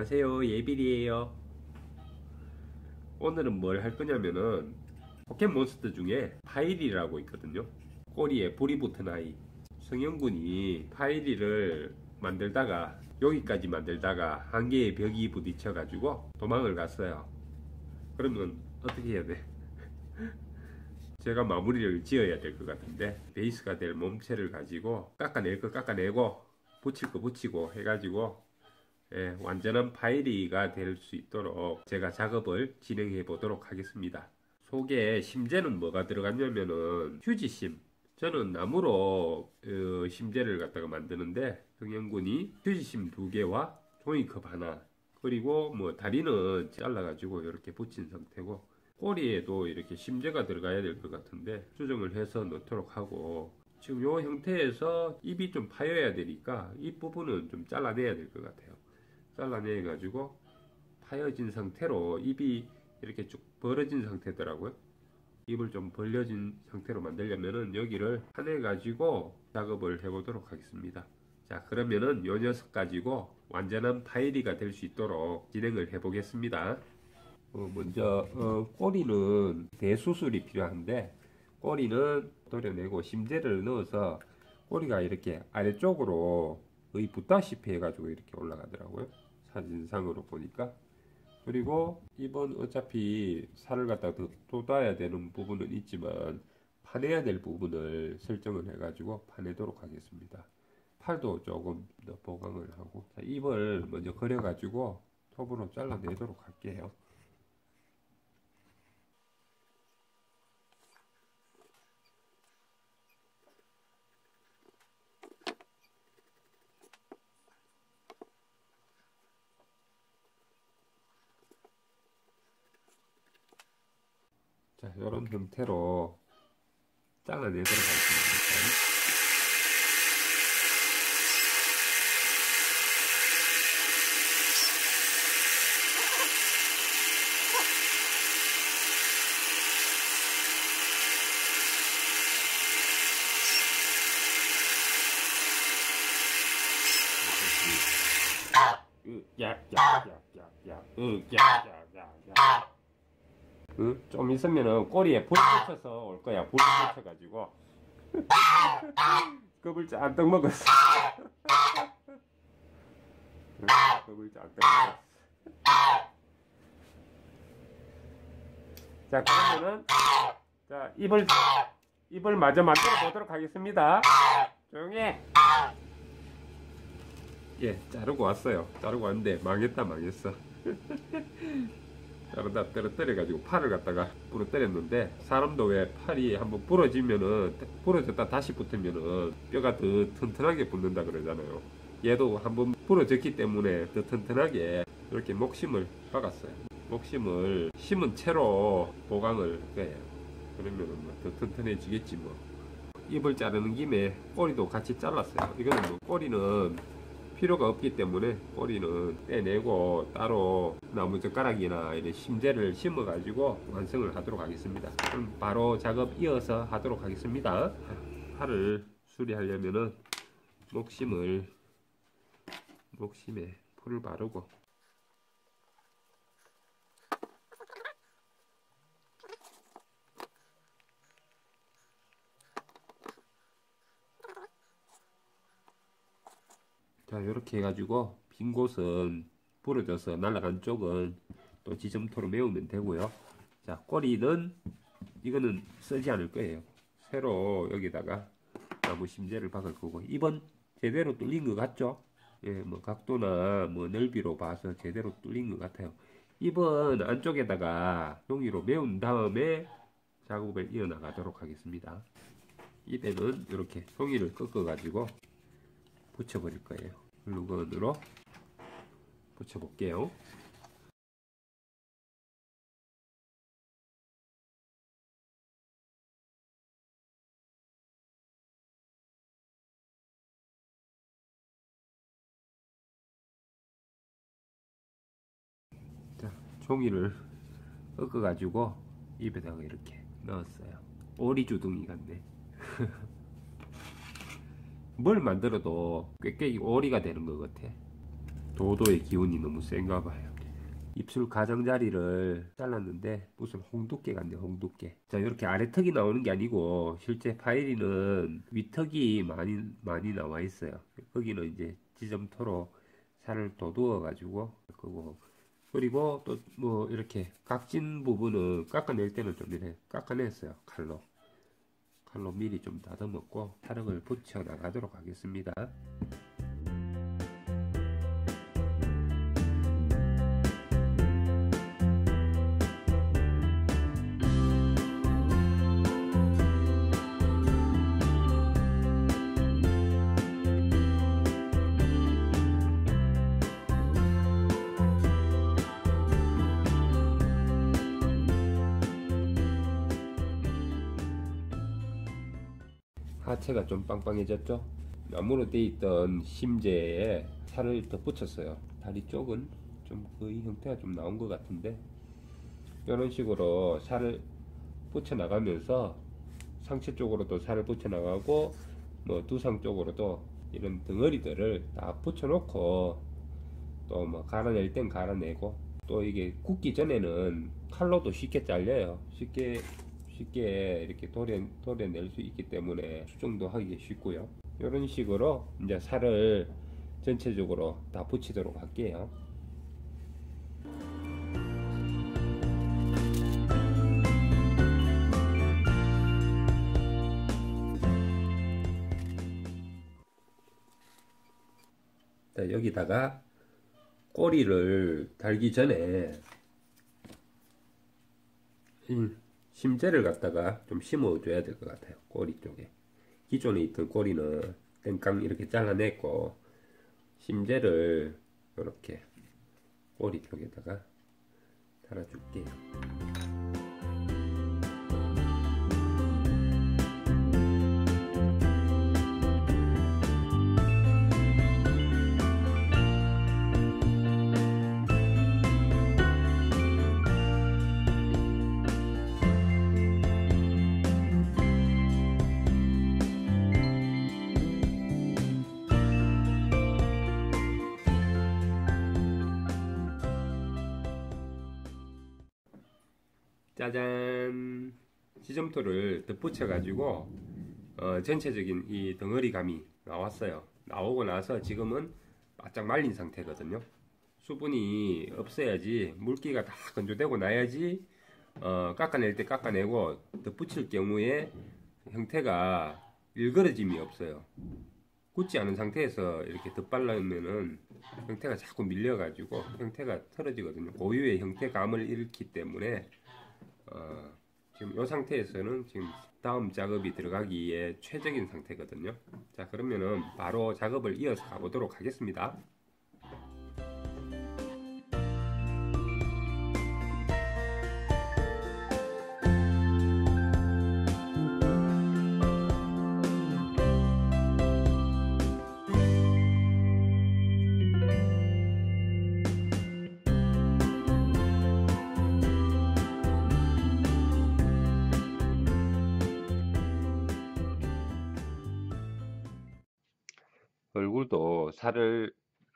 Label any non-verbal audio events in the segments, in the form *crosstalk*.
안녕하세요. 예빌이에요. 오늘은 뭘 할 거냐면은 포켓몬스터 중에 파이리라고 있거든요. 꼬리에 불이 붙은 아이. 성형군이 파이리를 만들다가 여기까지 만들다가 한계의 벽에 부딪혀 가지고 도망을 갔어요. 그러면 어떻게 해야 돼? *laughs* 제가 마무리를 지어야 될 것 같은데 베이스가 될 몸체를 가지고 깎아낼 거 깎아내고 붙일 거 붙이고 해가지고 예, 완전한 파이리가 될 수 있도록 제가 작업을 진행해 보도록 하겠습니다. 속에 심재는 뭐가 들어갔냐면은 휴지심. 저는 나무로 어, 심재를 갖다가 만드는데 성형군이 휴지심 두 개와 종이컵 하나 그리고 뭐 다리는 잘라가지고 이렇게 붙인 상태고 꼬리에도 이렇게 심재가 들어가야 될 것 같은데 수정을 해서 넣도록 하고 지금 이 형태에서 입이 좀 파여야 되니까 이 부분은 좀 잘라내야 될 것 같아요. 잘라내 가지고 파여진 상태로 입이 이렇게 쭉 벌어진 상태더라고요. 입을 좀 벌려진 상태로 만들려면은 여기를 파내 가지고 작업을 해 보도록 하겠습니다. 자 그러면은 요 녀석 가지고 완전한 파이리가 될 수 있도록 진행을 해 보겠습니다. 어, 먼저 어, 꼬리는 대수술이 필요한데 꼬리는 도려내고 심재를 넣어서 꼬리가 이렇게 아래쪽으로 거의 붙다시피 해가지고 이렇게 올라가더라고요. 사진상으로 보니까. 그리고 이번 어차피 살을 갖다 더 돋아야 되는 부분은 있지만 파내야 될 부분을 설정을 해가지고 파내도록 하겠습니다. 팔도 조금 더 보강을 하고 자, 입을 먼저 그려가지고 톱으로 잘라내도록 할게요. 자, 이런 형태로 잘라내도록 하겠습니다. 응? 좀 있으면은 꼬리에 불 붙여서 올 거야. 불 붙여가지고 *laughs* 겁을 짠뜩 먹었어. 응? *laughs* 겁을 짠뜩 먹었어. 자 그러면은 자 입을 입을 마저 만들어 보도록 하겠습니다. 조용히. 예, 자르고 왔어요. 자르고 왔는데 망했다 망했어. *laughs* 자르다 떨어뜨려 가지고 팔을 갖다가 부러뜨렸는데 사람도 왜 팔이 한번 부러지면은 부러졌다 다시 붙으면은 뼈가 더 튼튼하게 붙는다 그러잖아요. 얘도 한번 부러졌기 때문에 더 튼튼하게 이렇게 목심을 박았어요. 목심을 심은 채로 보강을 해요. 그러면은 뭐더 튼튼해지겠지 뭐. 입을 자르는 김에 꼬리도 같이 잘랐어요. 이거는 뭐 꼬리는 필요가 없기 때문에 꼬리는 떼내고 따로 나무젓가락이나 이런 심재를 심어 가지고 완성을 하도록 하겠습니다. 그럼 바로 작업 이어서 하도록 하겠습니다. 팔을 수리하려면은 목심을 목심에 풀을 바르고 자 이렇게 해가지고 빈 곳은 부러져서 날아간 쪽은 또 지점토로 메우면 되고요. 자 꼬리는 이거는 쓰지 않을 거예요. 새로 여기다가 나무 심재를 박을 거고. 입은 제대로 뚫린 것 같죠? 예, 뭐 각도나 뭐 넓이로 봐서 제대로 뚫린 것 같아요. 입은 안쪽에다가 종이로 메운 다음에 작업을 이어나가도록 하겠습니다. 입에는 이렇게 종이를 꺾어 가지고 붙여버릴 거예요. 글루건으로 붙여볼게요. 자, 종이를 꺾어가지고 입에다가 이렇게 넣었어요. 오리주둥이 같네. *laughs* 뭘 만들어도 꾀꾀이 오리가 되는 것 같아. 도도의 기운이 너무 센가 봐요. 입술 가장자리를 잘랐는데 무슨 홍두깨 같네 홍두깨 자 이렇게 아래턱이 나오는 게 아니고 실제 파이리는 위턱이 많이 많이 나와 있어요 거기는 이제 지점토로 살을 도두어 가지고 그거 그리고 또 뭐 이렇게 각진 부분은 깎아낼 때는 좀 이렇게 깎아냈어요 칼로 칼로 미리 좀 다듬었고 타령을 붙여 나가도록 하겠습니다 하체가 좀 빵빵해졌죠? 나무로 돼 있던 심재에 살을 더 붙였어요. 다리 쪽은 좀 거의 형태가 좀 나온 것 같은데 이런 식으로 살을 붙여 나가면서 상체 쪽으로도 살을 붙여 나가고 뭐 두상 쪽으로도 이런 덩어리들을 다 붙여 놓고 또 뭐 갈아낼 땐 갈아내고 또 이게 굽기 전에는 칼로도 쉽게 잘려요 쉽게 쉽게 이렇게 도려, 도려낼 수 있기 때문에 수정도 하기 쉽고요. 이런 식으로 이제 살을 전체적으로 다 붙이도록 할게요. 자, 여기다가 꼬리를 달기 전에 심재를 갖다가 좀 심어줘야 될 것 같아요. 꼬리 쪽에. 기존에 있던 꼬리는 땡깡 이렇게 잘라냈고 심재를 이렇게 꼬리 쪽에다가 달아줄게요. 짜잔. 지점토를 덧붙여 가지고 어, 전체적인 이 덩어리감이 나왔어요. 나오고 나서 지금은 바짝 말린 상태거든요. 수분이 없어야지 물기가 다 건조되고 나야지 어, 깎아낼 때 깎아내고 덧붙일 경우에 형태가 일그러짐이 없어요. 굳지 않은 상태에서 이렇게 덧발라면은 형태가 자꾸 밀려가지고 형태가 틀어지거든요. 고유의 형태감을 잃기 때문에 어, 지금 이 상태에서는 지금 다음 작업이 들어가기에 최적인 상태거든요. 자 그러면은 바로 작업을 이어서 가보도록 하겠습니다 얼굴도 살을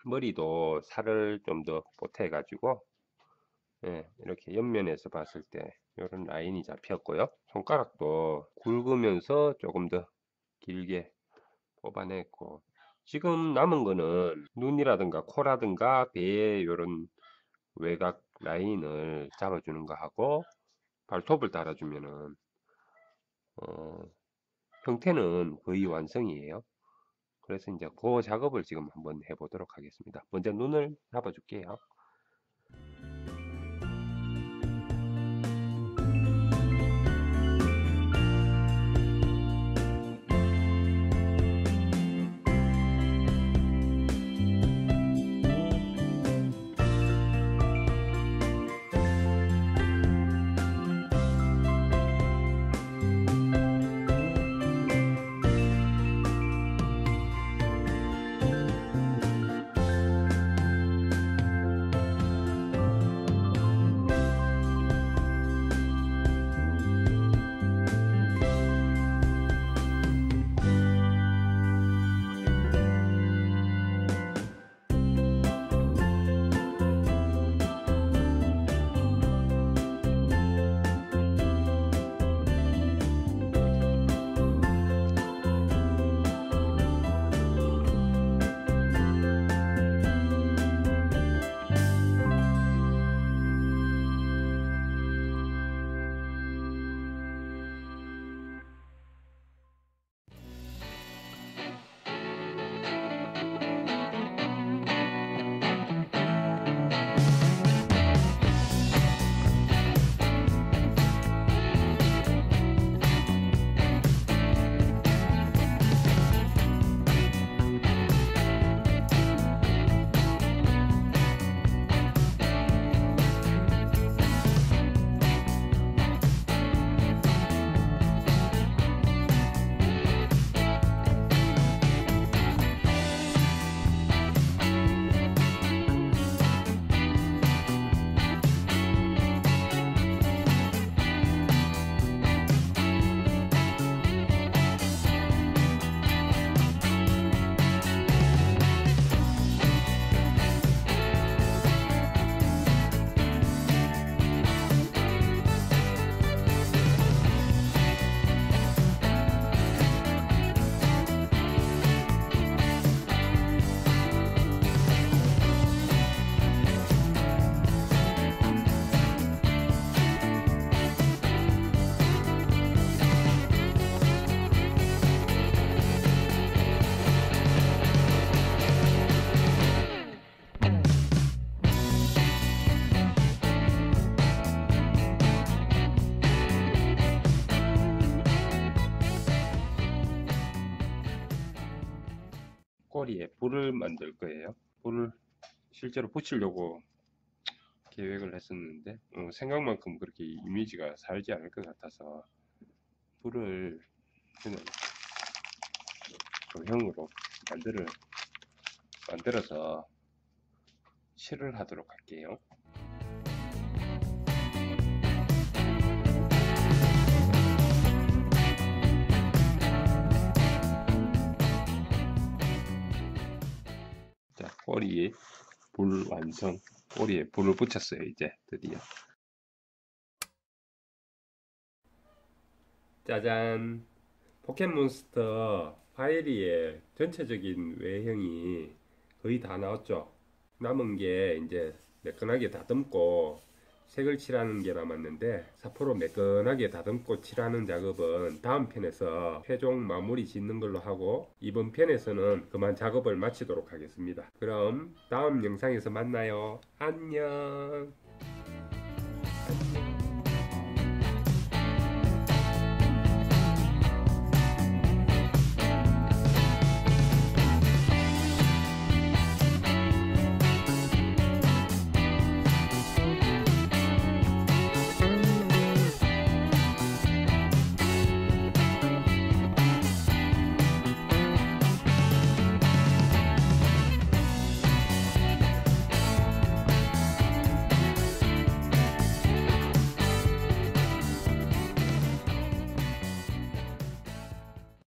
머리도 살을 좀 더 보태 가지고 예, 이렇게 옆면에서 봤을 때 이런 라인이 잡혔고요. 손가락도 굵으면서 조금 더 길게 뽑아냈고 지금 남은 거는 눈이라든가 코라든가 배에 이런 외곽 라인을 잡아주는 거 하고 발톱을 달아주면은 어, 형태는 거의 완성이에요 그래서 이제 그 작업을 지금 한번 해보도록 하겠습니다. 먼저 눈을 잡아줄게요. 꼬리에 불을 만들 거예요. 불을 실제로 붙이려고 계획을 했었는데 어, 생각만큼 그렇게 이미지가 살지 않을 것 같아서 불을 그냥 도형으로 만들어 만들어서 실을 하도록 할게요. 꼬리에 불 완성. 꼬리에 불을 붙였어요, 이제 드디어. 짜잔. 포켓몬스터 파이리의 전체적인 외형이 거의 다 나왔죠. 남은 게 이제 매끈하게 다듬고 색을 칠하는 게 남았는데 사포로 매끈하게 다듬고 칠하는 작업은 다음 편에서 최종 마무리 짓는 걸로 하고 이번 편에서는 그만 작업을 마치도록 하겠습니다. 그럼 다음 영상에서 만나요. 안녕.